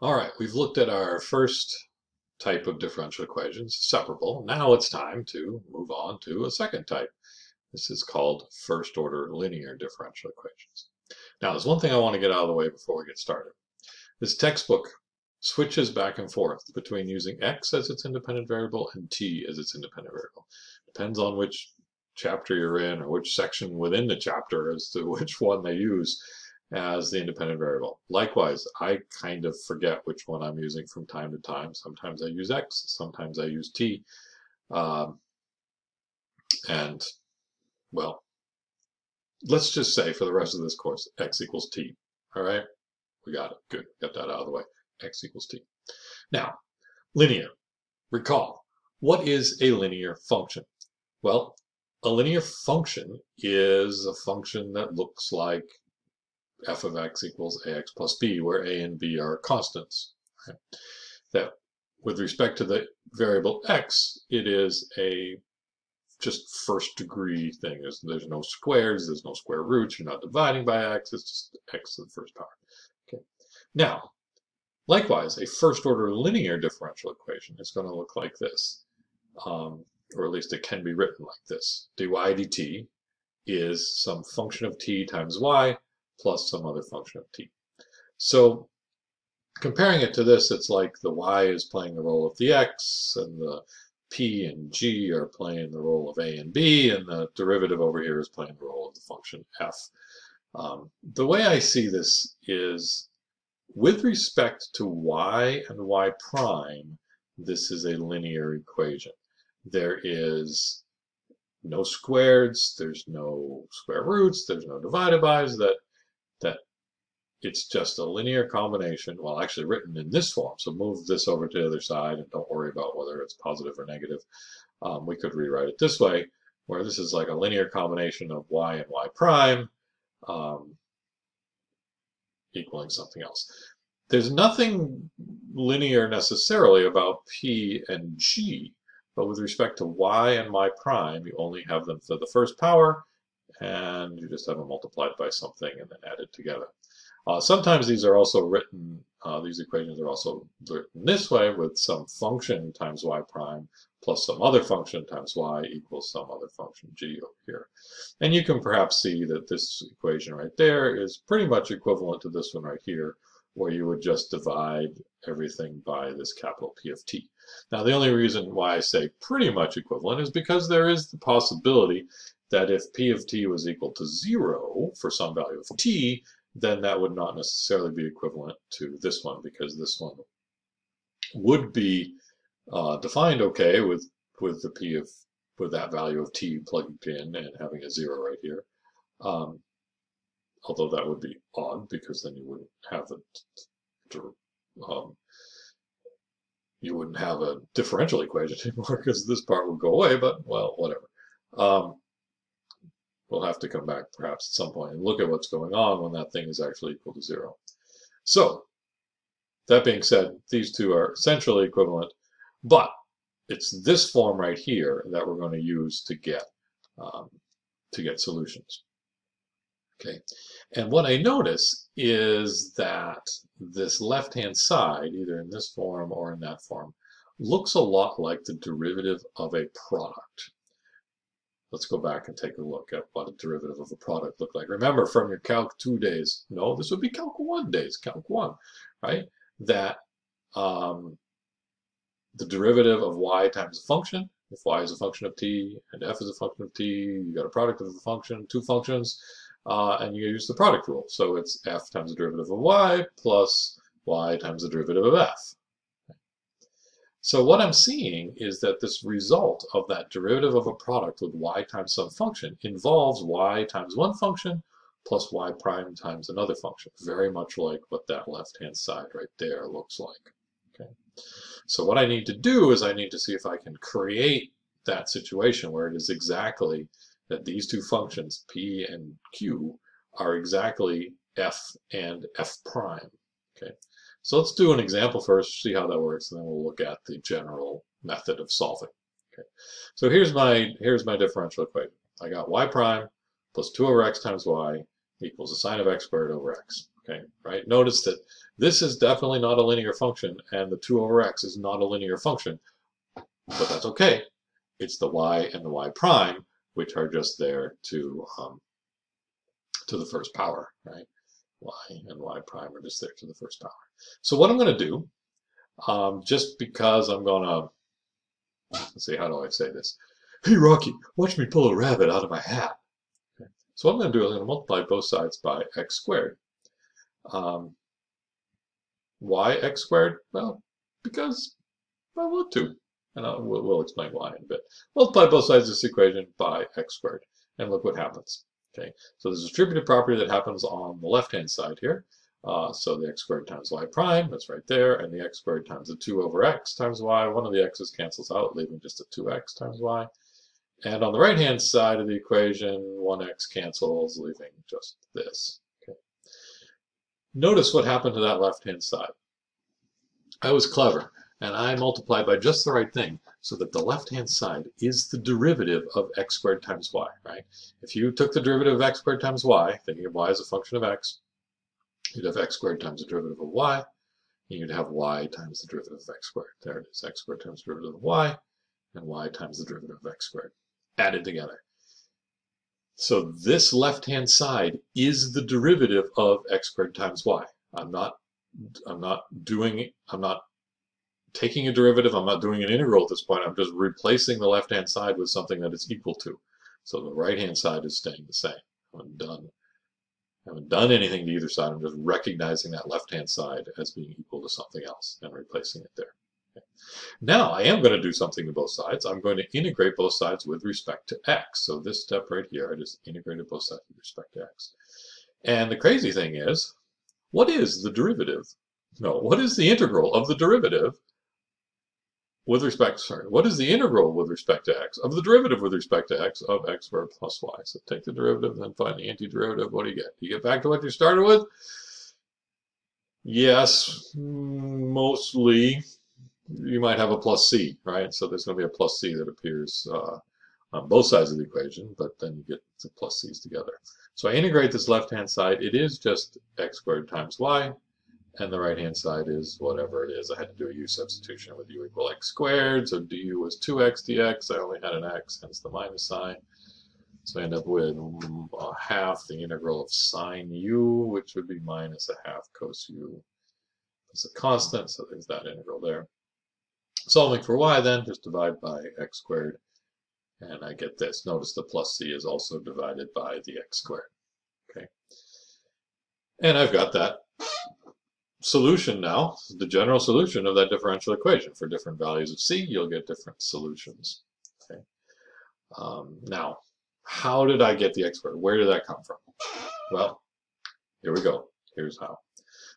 All right, we've looked at our first type of differential equations, separable. Now it's time to move on to a second type. This is called first order linear differential equations. Now there's one thing I want to get out of the way before we get started. This textbook switches back and forth between using x as its independent variable and t as its independent variable. Depends on which chapter you're in or which section within the chapter as to which one they use as the independent variable. Likewise, I kind of forget which one I'm using from time to time. Sometimes I use x, sometimes I use t. Um, and, well, let's just say for the rest of this course, x equals t. All right? We got it. Good. Got that out of the way. x equals t. Now, linear. Recall, what is a linear function? Well, a linear function is a function that looks like f of x equals ax plus b, where a and b are constants. That with respect to the variable x, it is a just first degree thing. There's, there's no squares, there's no square roots, you're not dividing by x, it's just x to the first power. Okay. Now, likewise, a first order linear differential equation is going to look like this. Um, or at least it can be written like this. dy dt is some function of t times y plus some other function of t. So comparing it to this, it's like the y is playing the role of the x, and the p and g are playing the role of a and b, and the derivative over here is playing the role of the function f. Um, the way I see this is with respect to y and y prime, this is a linear equation. There is no squareds, there's no square roots, there's no divided bys, that that it's just a linear combination, well actually written in this form, so move this over to the other side and don't worry about whether it's positive or negative. Um, we could rewrite it this way, where this is like a linear combination of y and y prime um, equaling something else. There's nothing linear necessarily about p and g, but with respect to y and y prime, you only have them for the first power, and you just have them multiplied by something and then added together. Uh, sometimes these are also written, uh, these equations are also written this way with some function times y prime plus some other function times y equals some other function g over here. And you can perhaps see that this equation right there is pretty much equivalent to this one right here, where you would just divide everything by this capital P of t. Now the only reason why I say pretty much equivalent is because there is the possibility that if P of t was equal to zero for some value of t, then that would not necessarily be equivalent to this one because this one would be uh, defined okay with with the p of with that value of t plugged in and having a zero right here. Um, although that would be odd because then you wouldn't have a um, you wouldn't have a differential equation anymore because this part would go away. But well, whatever. Um, we'll have to come back perhaps at some point and look at what's going on when that thing is actually equal to zero. So, that being said, these two are essentially equivalent, but it's this form right here that we're going to use to get um, to get solutions. Okay, and what I notice is that this left-hand side, either in this form or in that form, looks a lot like the derivative of a product. Let's go back and take a look at what a derivative of a product looked like. Remember from your Calc 2 days, no, this would be Calc 1 days, Calc 1, right? That um, the derivative of y times a function, if y is a function of t and f is a function of t, you got a product of the function, two functions, uh, and you use the product rule. So it's f times the derivative of y plus y times the derivative of f. So what I'm seeing is that this result of that derivative of a product with y times some function involves y times one function plus y prime times another function, very much like what that left-hand side right there looks like. Okay. So what I need to do is I need to see if I can create that situation where it is exactly that these two functions, p and q, are exactly f and f prime. Okay. So let's do an example first, see how that works, and then we'll look at the general method of solving. Okay. So here's my here's my differential equation. I got y prime plus 2 over x times y equals the sine of x squared over x. Okay, right? Notice that This is definitely not a linear function, and the 2 over x is not a linear function. But that's okay. It's the y and the y prime, which are just there to, um, to the first power, right? Y and y prime are just there to the first power. So what I'm going to do, um, just because I'm going to, let's see, how do I say this? Hey, Rocky, watch me pull a rabbit out of my hat. Okay. So what I'm going to do is I'm going to multiply both sides by x squared. Um, why x squared? Well, because I want to. And I'll, we'll, we'll explain why in a bit. Multiply both sides of this equation by x squared. And look what happens. Okay, so there's a distributive property that happens on the left-hand side here. Uh, so the x squared times y prime, that's right there, and the x squared times the 2 over x times y. One of the x's cancels out, leaving just a 2x times y. And on the right-hand side of the equation, 1x cancels, leaving just this. Okay. Notice what happened to that left-hand side. I was clever, and I multiply by just the right thing so that the left-hand side is the derivative of x squared times y, right? If you took the derivative of x squared times y, thinking of y as a function of x, you'd have x squared times the derivative of y, and you'd have y times the derivative of x squared. There it is, x squared times the derivative of y, and y times the derivative of x squared, added together. So this left-hand side is the derivative of x squared times y. I'm not, I'm not doing, I'm not taking a derivative. I'm not doing an integral at this point. I'm just replacing the left-hand side with something that it's equal to. So the right-hand side is staying the same. I haven't done, I haven't done anything to either side. I'm just recognizing that left-hand side as being equal to something else and replacing it there. Okay. Now I am going to do something to both sides. I'm going to integrate both sides with respect to x. So this step right here, I just integrated both sides with respect to x. And the crazy thing is, what is the derivative? No, what is the integral of the derivative with respect, sorry, what is the integral with respect to x of the derivative with respect to x of x squared plus y? So take the derivative, then find the antiderivative. What do you get? Do you get back to what you started with? Yes, mostly. You might have a plus c, right? So there's going to be a plus c that appears uh, on both sides of the equation, but then you get the plus c's together. So I integrate this left-hand side. It is just x squared times y and the right hand side is whatever it is. I had to do a u substitution with u equal x squared, so du was 2x dx. I only had an x, hence the minus sign. So I end up with a half the integral of sine u, which would be minus a half cos u. It's a constant, so there's that integral there. Solving for y then, just divide by x squared, and I get this. Notice the plus c is also divided by the x squared. Okay, And I've got that solution now, the general solution of that differential equation. For different values of c, you'll get different solutions. Okay. Um, now, how did I get the x squared? Where did that come from? Well, here we go. Here's how.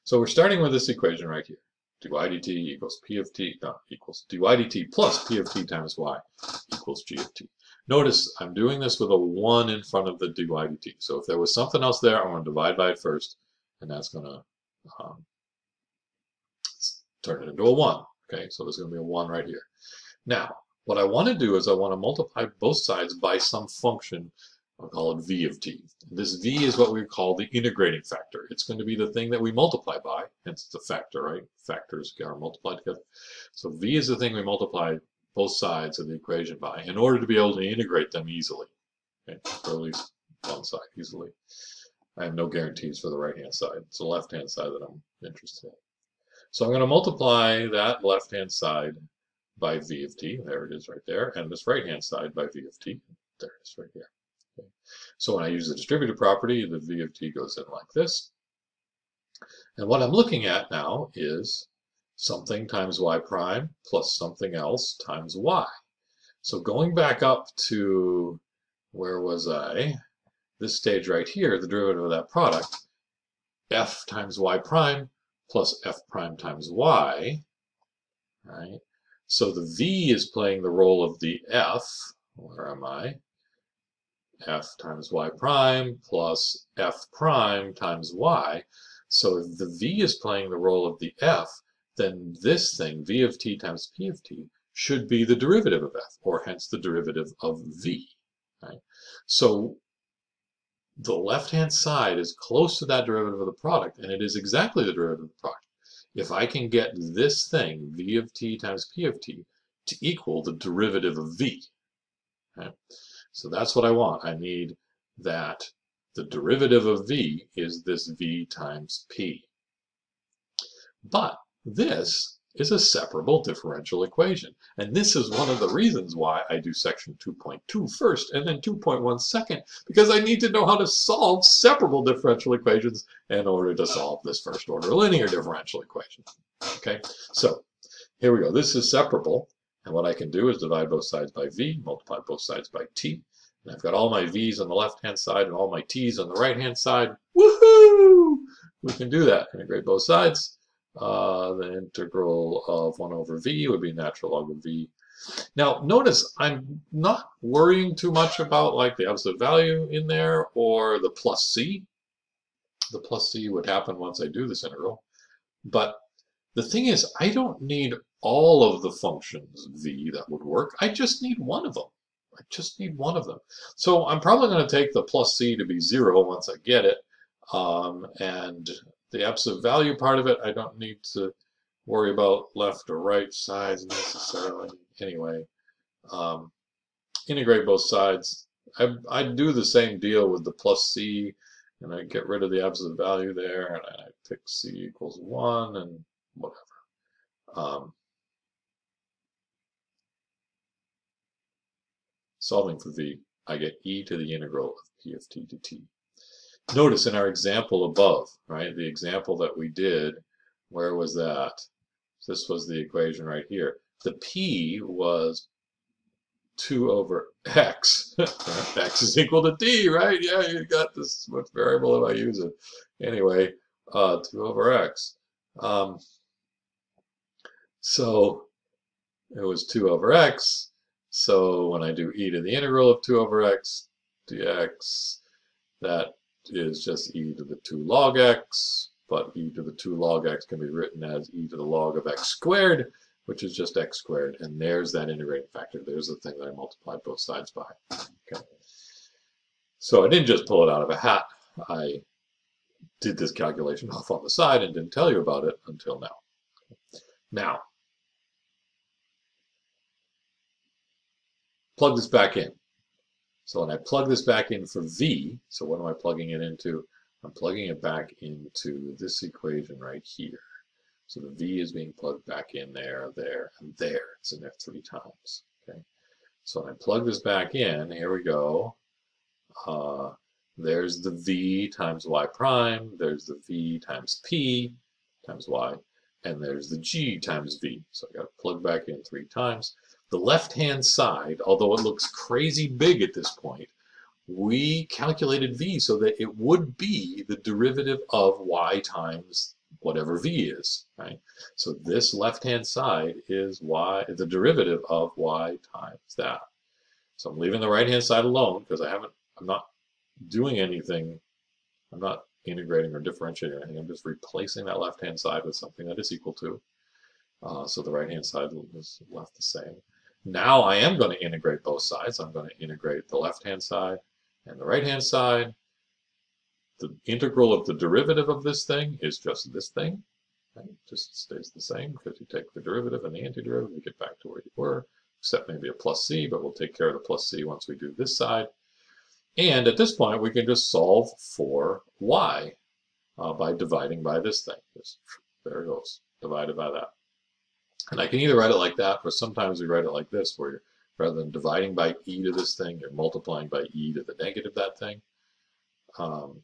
So we're starting with this equation right here. dy dt equals p of t, no, equals dy dt plus p of t times y equals g of t. Notice I'm doing this with a 1 in front of the dy dt. So if there was something else there, I'm going to divide by it first, and that's going to um, turn it into a 1. Okay, so there's going to be a 1 right here. Now, what I want to do is I want to multiply both sides by some function. I'll call it v of t. This v is what we call the integrating factor. It's going to be the thing that we multiply by, hence it's a factor, right? Factors are multiplied together. So v is the thing we multiply both sides of the equation by in order to be able to integrate them easily, okay? or at least one side easily. I have no guarantees for the right-hand side. It's the left-hand side that I'm interested in. So I'm going to multiply that left-hand side by v of t, there it is right there, and this right-hand side by v of t, there it is right here. Okay. So when I use the distributive property, the v of t goes in like this. And what I'm looking at now is something times y prime plus something else times y. So going back up to, where was I? This stage right here, the derivative of that product, f times y prime plus f prime times y, right? So the v is playing the role of the f, where am I? f times y prime plus f prime times y. So if the v is playing the role of the f, then this thing, v of t times p of t, should be the derivative of f, or hence the derivative of v. Right? So the left-hand side is close to that derivative of the product, and it is exactly the derivative of the product. if I can get this thing, v of t times p of t, to equal the derivative of v. Okay? So that's what I want. I need that the derivative of v is this v times p. But this is a separable differential equation. And this is one of the reasons why I do section 2.2 first and then 2.1 second, because I need to know how to solve separable differential equations in order to solve this first order linear differential equation. Okay, so here we go. This is separable. And what I can do is divide both sides by v, multiply both sides by t. And I've got all my v's on the left-hand side and all my t's on the right-hand side. Woohoo! We can do that. Integrate both sides. Uh, the integral of 1 over v would be natural log of v. Now, notice I'm not worrying too much about like the absolute value in there or the plus c. The plus c would happen once I do this integral. But the thing is, I don't need all of the functions v that would work. I just need one of them. I just need one of them. So I'm probably going to take the plus c to be 0 once I get it. Um, and the absolute value part of it, I don't need to worry about left or right sides necessarily. Anyway, um, integrate both sides. I, I do the same deal with the plus c, and I get rid of the absolute value there, and I pick c equals 1, and whatever. Um, solving for v, I get e to the integral of p of t to t. Notice in our example above, right, the example that we did, where was that? This was the equation right here. The p was 2 over x. x is equal to t, right? Yeah, you got this. What variable if I it? Anyway, uh, 2 over x. Um, so it was 2 over x. So when I do e to the integral of 2 over x dx, that is just e to the 2 log x, but e to the 2 log x can be written as e to the log of x squared, which is just x squared. And there's that integrating factor. There's the thing that I multiplied both sides by. Okay. So I didn't just pull it out of a hat. I did this calculation off on the side and didn't tell you about it until now. Now, plug this back in. So when I plug this back in for V, so what am I plugging it into? I'm plugging it back into this equation right here. So the V is being plugged back in there, there, and there. It's in there three times. Okay. So when I plug this back in, here we go. Uh, there's the V times Y prime. There's the V times P times Y. And there's the G times V. So I got to plug back in three times. The left-hand side, although it looks crazy big at this point, we calculated v so that it would be the derivative of y times whatever v is, right? So this left-hand side is y, the derivative of y times that. So I'm leaving the right-hand side alone because I haven't, I'm not doing anything, I'm not integrating or differentiating anything, I'm just replacing that left-hand side with something that is equal to. Uh, so the right-hand side is left the same. Now I am going to integrate both sides. I'm going to integrate the left-hand side and the right-hand side. The integral of the derivative of this thing is just this thing. Right? It just stays the same because you take the derivative and the antiderivative, you get back to where you were, except maybe a plus c, but we'll take care of the plus c once we do this side. And at this point, we can just solve for y uh, by dividing by this thing. Just, there it goes, divided by that. And I can either write it like that, or sometimes we write it like this, where rather than dividing by e to this thing, you're multiplying by e to the negative that thing. Um,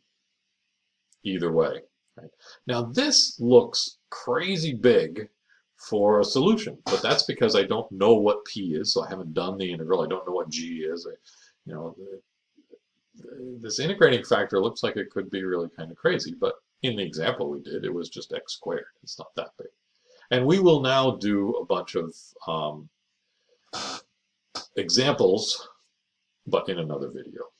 either way. Right? Now this looks crazy big for a solution, but that's because I don't know what p is, so I haven't done the integral. I don't know what g is. I, you know, this integrating factor looks like it could be really kind of crazy, but in the example we did, it was just x squared. It's not that big. And we will now do a bunch of um, examples, but in another video.